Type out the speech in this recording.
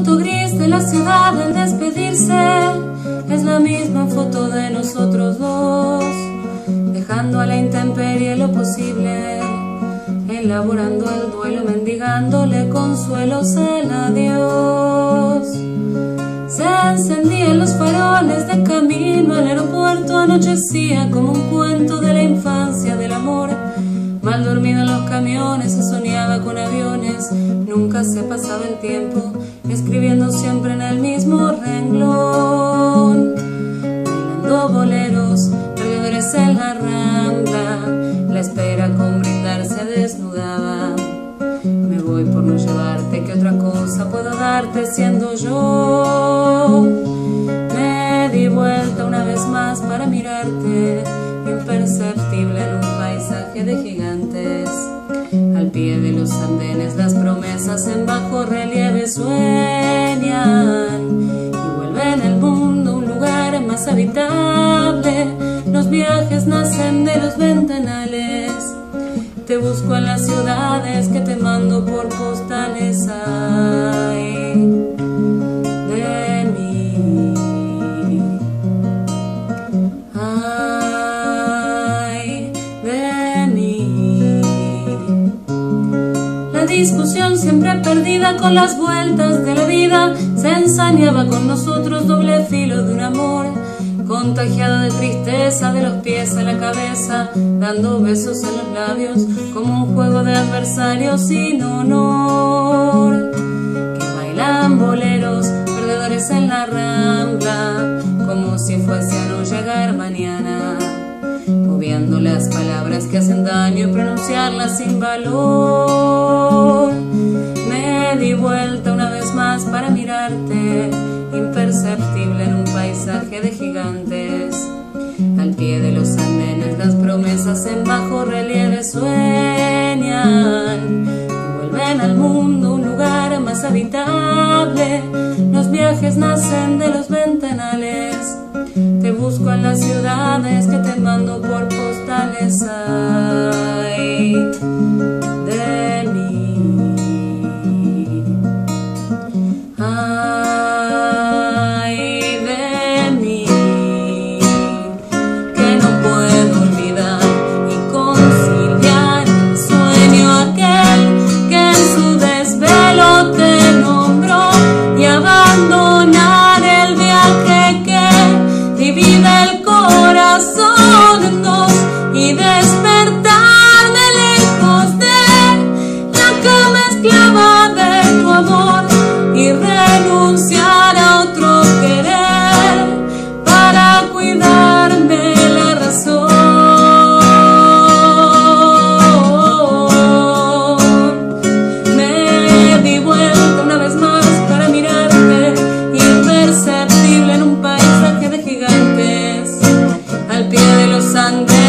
foto gris de la ciudad al despedirse es la misma foto de nosotros dos, dejando a la intemperie lo posible, elaborando el duelo, mendigándole consuelos al adiós. Se encendían los faroles de camino al aeropuerto, anochecía como un cuento de la infancia del amor. Mal dormido en los camiones, se soñaba con nunca se pasaba el tiempo, escribiendo siempre en el mismo renglón. Bailando boleros, perdedores en la rambla, la espera con brindar se desnudaba. Me voy por no llevarte, ¿qué otra cosa puedo darte siendo yo? Me di vuelta una vez más para mirarte, imperceptible en un paisaje de gigantes. Bajo relieve sueñan y vuelven al mundo un lugar más habitable. Los viajes nacen de los ventanales. Te busco en las ciudades que te mando por postales. Discusión siempre perdida con las vueltas de la vida se ensañaba con nosotros doble filo de un amor contagiado de tristeza de los pies a la cabeza, dando besos en los labios como un juego de adversarios sin honor. Que bailan boleros, perdedores en la rambla, como si fuese a no llegar mañana, moviendo las palabras que hacen daño y pronunciarlas sin valor. Vuelta una vez más para mirarte imperceptible en un paisaje de gigantes. Al pie de los andenes las promesas en bajo relieve sueñan vuelven al mundo un lugar más habitable. Los viajes nacen de los ventanales. Te busco en las ciudades que te mando por postales. Ay, one.